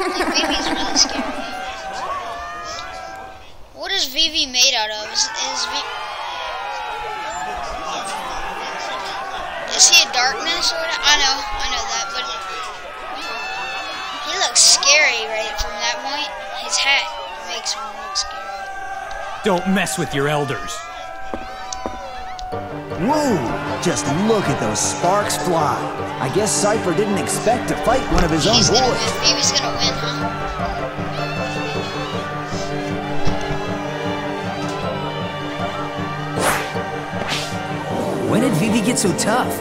like, Vivi's really scary. What is Vivi made out of? Is, is v Is he a darkness or what? I know, I know that, but he looks scary right from that point. His hat makes him look scary. Don't mess with your elders. Whoa! Just look at those sparks fly. I guess Seifer didn't expect to fight one of his own He's gonna boys. win. Vivi's gonna win, huh? When did Vivi get so tough?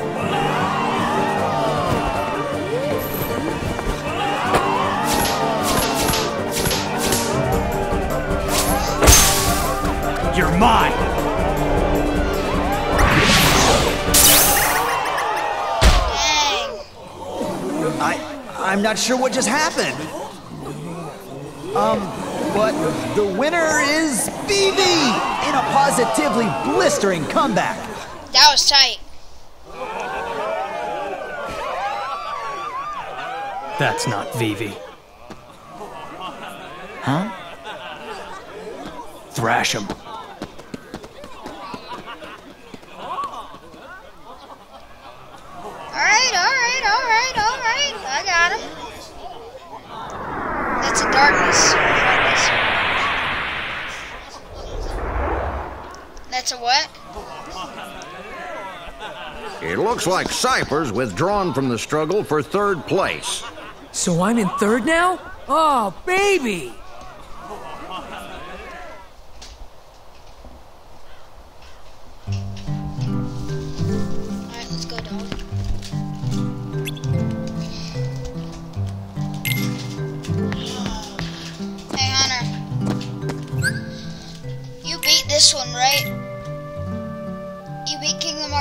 You're mine! I'm not sure what just happened. Um, but the winner is Vivi in a positively blistering comeback. That was tight. That's not Vivi. Huh? Thrash him. I got him. That's a darkness. Darkness. That's a what? It looks like Seifer's withdrawn from the struggle for third place. So I'm in third now? Oh, baby!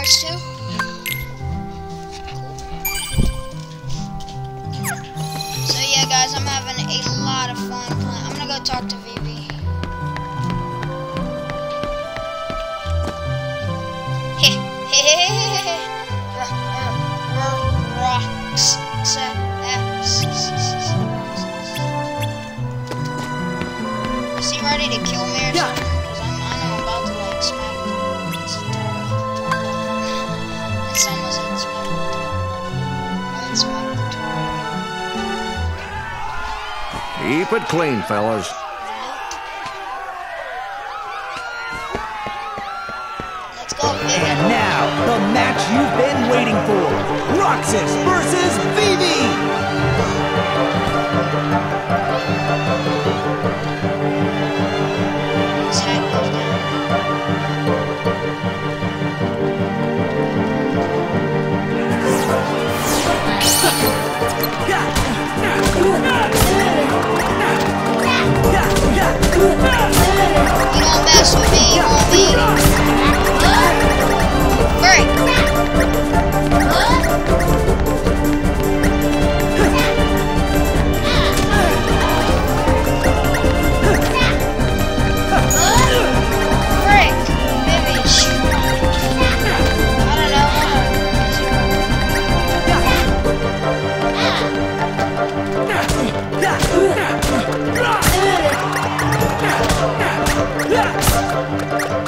Hearts 2? So yeah, guys, I'm having a lot of fun playing. I'm gonna go talk to. Rocks. Is he ready to kill me or Yeah. something? Keep it clean, fellas. Let's go, Vivi. And now, the match you've been waiting for Roxas versus Vivi! Música